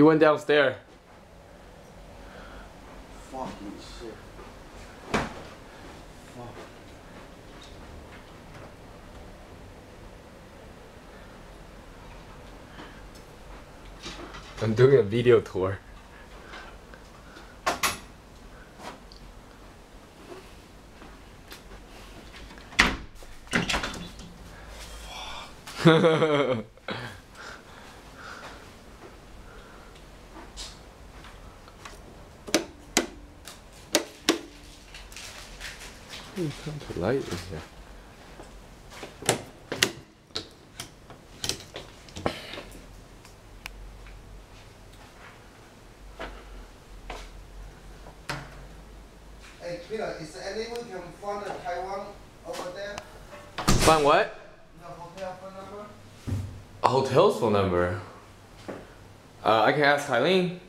He went downstairs. Fucking shit. Fuck. I'm doing a video tour. Ooh, kind of light in here. Hey, Peter, is there any we can find the Taiwan over there? Find what? The hotel phone number? A hotel's phone number. Uh, I can ask Eileen.